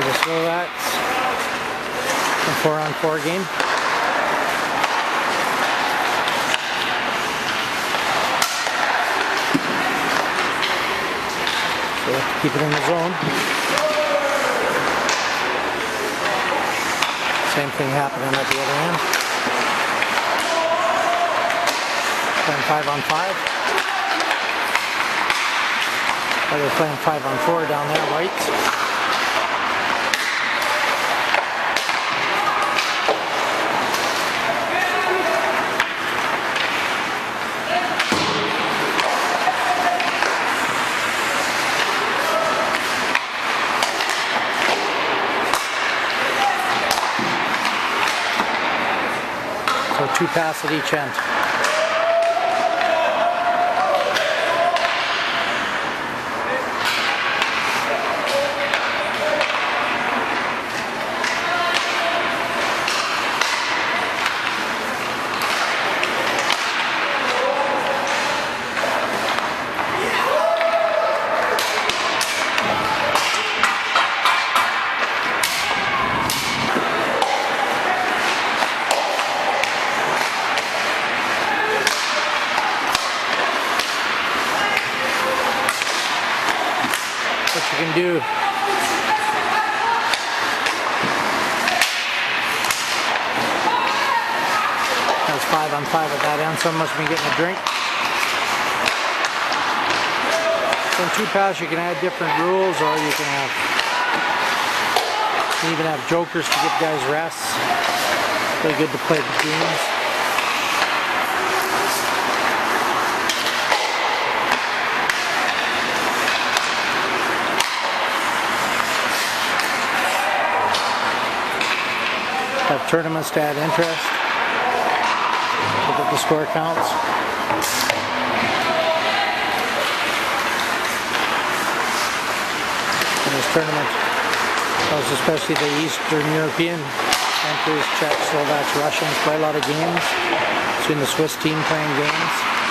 for the Slovaks. A four on four game. So keep it in the zone. Same thing happening at the other end. Playing five on five. They're playing five on four down there, whites. So two passes at each end. You can do. That's five on five at that end. Someone must be getting a drink. So in two pass you can add different rules or you can have you can even have jokers to give guys rests. Really good to play the games. Have tournaments to add interest. Look at the score counts. In this tournament, especially the Eastern European countries, Czechs, Slovaks, Russians, play a lot of games. Between the Swiss team playing games.